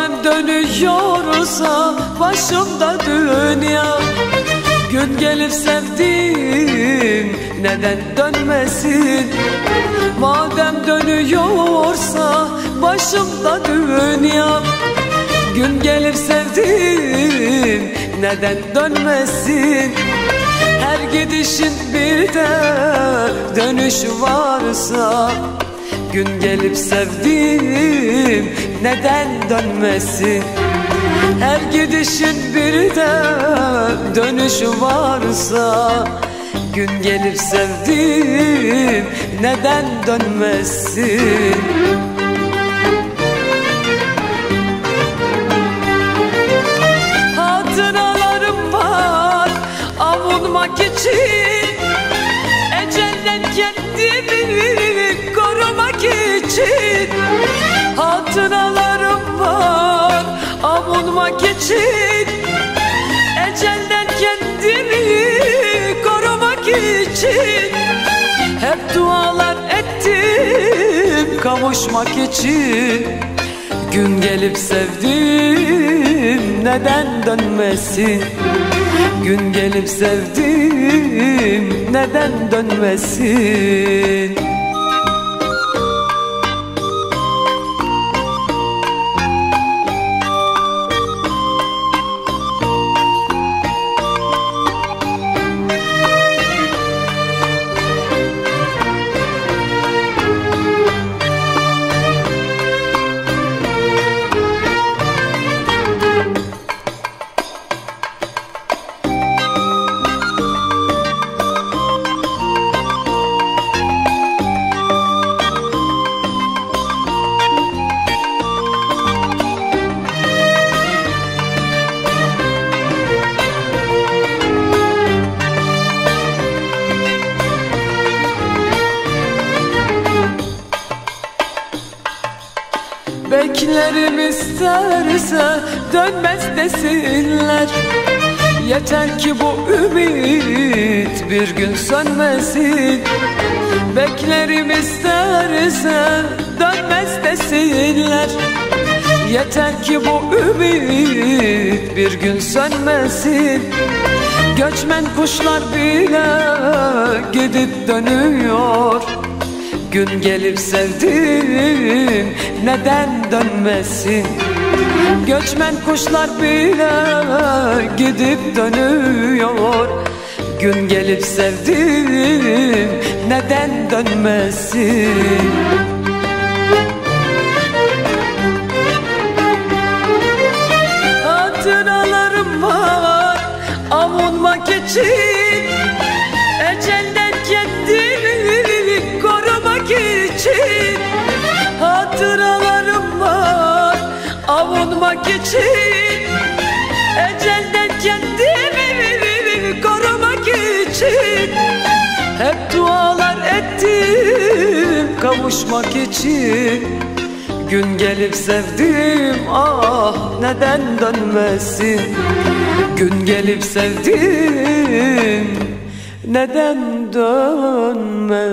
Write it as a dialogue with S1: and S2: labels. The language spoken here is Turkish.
S1: Madem dönüyorsa başımda dünya Gün gelip sevdim neden dönmesin? Madem dönüyorsa başımda dünya Gün gelip sevdim neden dönmesin? Her gidişin bir de dönüş varsa Gün gelip sevdim neden dönmesin? Her gidişin bir de dönüş varsa Gün gelip sevdim neden dönmesin? Hatıralarım var avunmak için için Ecelden kendimi korumak için Hep dualar ettim kavuşmak için. Gün gelip sevdim neden dönmesin? Gün gelip sevdim neden dönmesin Beklerim isterse dönmez desinler. Yeter ki bu ümit bir gün sönmesin. Beklerim isterse dönmez desinler. Yeter ki bu ümit bir gün sönmesin. Göçmen kuşlar bile gidip dönüyor Gün gelip sevdim neden dönmesin? Göçmen kuşlar bile gidip dönüyor. Gün gelip sevdim neden dönmesin avunmak için Ecelden kendimi korumak için Hep dualar ettim kavuşmak için. Gün gelip sevdim ah neden dönmesin? Gün gelip sevdim neden dönmesin